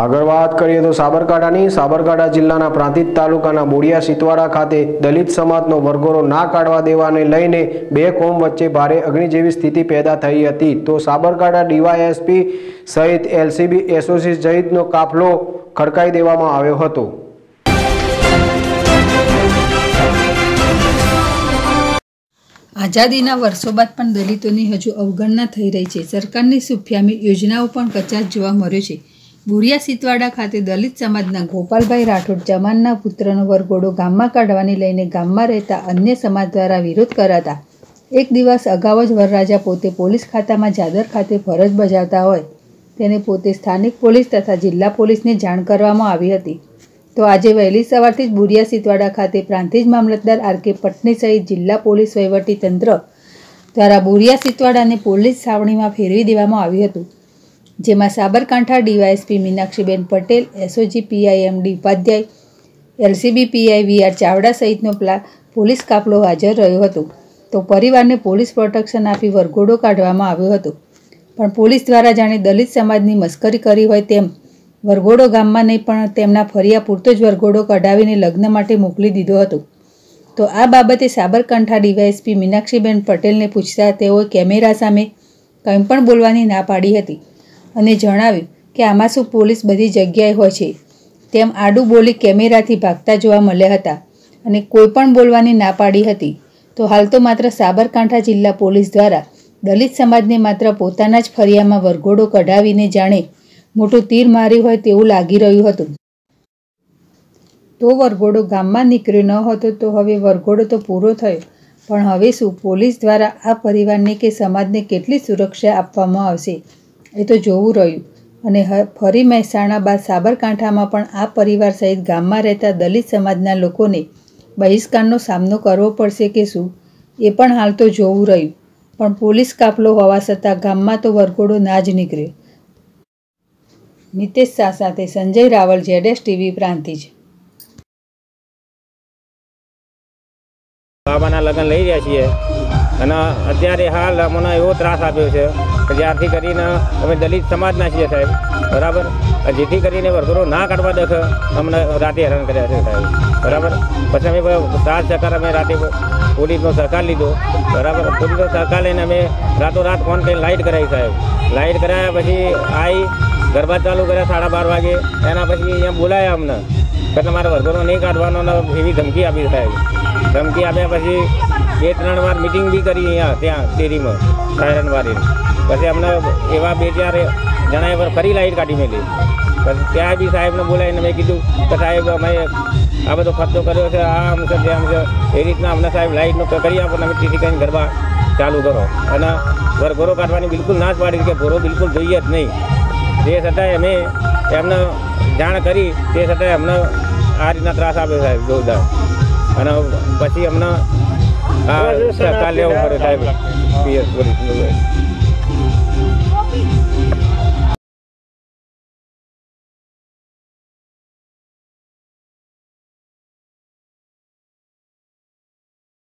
આગળ વાત કરીએ તો સાબરકાંઠાની. સાબરકાંઠા જિલ્લાના પ્રાંતિજ તાલુકાના બોડિયા સિતવાડા ખાતે દલિત સમાજનો વરઘોડો ના કાઢવા દેવાને લઈને બે કોમ વચ્ચે ભારે અગ્નિ જેવી સ્થિતિ પેદા થઈ હતી. તો સાબરકાંઠા ડીવાયએસપી સહિત એલસીબી એસઓસી સહિતનો કાફલો ખડકાઈ દેવામાં આવ્યો હતો. આઝાદીના વર્ષો બાદ પણ દલિતોની હજુ અવગણના થઈ રહી છે. સરકારની સુફિયામી યોજનાઓ પણ કચાશ જોવા મળ્યો છે. બુરિયા સિતવાડા ખાતે દલિત સમાજના ગોપાલભાઈ રાઠોડ ચમાનના પુત્રનો વરઘોડો ગામમાં કાઢવાની લઈને ગામમાં રહેતા અન્ય સમાજ દ્વારા વિરોધ કરાતા. એક દિવસ અગાઉ જ વરરાજા પોતે પોલીસ ખાતામાં જાદર ખાતે ફરજ બજાવતા હોય. તેને પોતે સ્થાનિક પોલીસ તથા જિલ્લા પોલીસને જાણ કરવામાં આવી હતી. તો આજે વહેલી સવારથી જ બુરિયા સિતવાડા ખાતે પ્રાંતિજ મામલતદાર આર કે પટની સહિત જિલ્લા પોલીસ વહીવટી તંત્ર દ્વારા બુરિયા સિતવાડાને પોલીસ છાવણીમાં ફેરવી દેવામાં આવ્યું હતું. જેમાં Sabarkantha DYSP Meenakshiben Patel, SOG PI MD Upadhyay, LCB PI VR Chavda સહિતનો પ્લા, પોલીસ કાફલો હાજર રહ્યો હતો. તો પરિવારને પોલીસ પ્રોટેક્શન આપી વરઘોડો કાઢવામાં આવ્યો હતો. પણ પોલીસ દ્વારા જાણે દલિત સમાજની મસ્કરી કરી હોય તેમ વરઘોડો ગામમાં નહીં, પણ તેમના ફરિયા પૂરતો જ વરઘોડો કઢાવીને લગ્ન માટે મોકલી દીધો હતો. તો આ બાબતે સાબરકાંઠા ડીવાયએસપી મીનાક્ષીબેન પટેલને પૂછતા તેઓએ કેમેરા સામે કંઈ પણ બોલવાની ના પાડી હતી. અને જણાવ્યું કે આમાં શું પોલીસ બધી જગ્યાએ હોય છે. તેમ આડું બોલી કેમેરાથી ભાગતા જોવા મળ્યા હતા અને કોઈ પણ બોલવાની ના પાડી હતી. તો હાલ તો માત્ર સાબરકાંઠા જિલ્લા પોલીસ દ્વારા દલિત સમાજને માત્ર પોતાના જ ફરિયામાં વરઘોડો કઢાવીને જાણે મોટું તીર માર્યું હોય તેવું લાગી રહ્યું હતું. તો વરઘોડો ગામમાં નીકળ્યો ન હતો તો હવે વરઘોડો તો પૂરો થયો. પણ હવે શું પોલીસ દ્વારા આ પરિવારને કે સમાજને કેટલી સુરક્ષા આપવામાં આવશે? એ તો જોવું રહ્યું. અને ફરી મહેસાણા બાદ સાબરકાંઠામાં પણ આ પરિવાર સહિત ગામમાં રહેતા દલિત સમાજના લોકોને બહિષ્કારનો સામનો કરવો પડશે કે શું? એ પણ હાલ તો જોવું રહ્યું. પણ પોલીસ કાફલો હોવા છતાં ગામમાં તો વરઘોડો ના જ નીકળ્યો. નિતેશ શાહ સાથે સંજય રાવલ જેડેશ ટીવી, પ્રાંતિજ. બાબાના લગ્ન લઈ રહ્યા છીએ. અને અત્યારે હાલ અમને એવો ત્રાસ આપ્યો છે જ્યારથી કરીને અમે દલિત સમાજના છીએ સાહેબ, બરાબર? જેથી કરીને વરઘોડો ના કાઢવા દે અમને રાતે હેરાન કર્યા છે સાહેબ, બરાબર? પછી અમે સાત સહકાર અમે રાતે પોલીસનો સહકાર લીધો, બરાબર? પોલીસનો સહકાર લઈને અમે રાતોરાત ફોન કરીને લાઇટ કરાવી સાહેબ. લાઇટ કરાવ્યા પછી આવી ગરબા ચાલુ કર્યા સાડા બાર વાગે. એના પછી અહીંયા બોલાયા અમને. કે તમારે વર્ગોનો નહીં કાઢવાનો એવી ધમકી આપી સાહેબ. ધમકી આપ્યા પછી બે ત્રણ વાર મિટિંગ બી કરી અહીંયા ત્યાં શેરીમાં સાયરન પછી અમને એવા બે ચાર જણાએ પર ફરી લાઈટ કાઢી મેલી. પછી ત્યાં બી સાહેબને બોલાવીને મેં કીધું કે સાહેબ અમે આ બધો ખર્ચો કર્યો છે, આ આમ છે તેમ છે. એ રીતના અમને સાહેબ લાઇટનો કરી આપો અમે ટીસી કરીને ગરબા ચાલુ કરો. અને વરઘોરો કાઢવાની બિલકુલ ના જ પાડી કે ઘોરો બિલકુલ જોઈએ જ નહીં. તે છતાંય અમે એમને જાણ કરી, તે છતાંય અમને આ રીતના ત્રાસ આપ્યો સાહેબ, જોરદાર. અને પછી અમને આ સહકાર લેવો પડે સાહેબ, પીએસ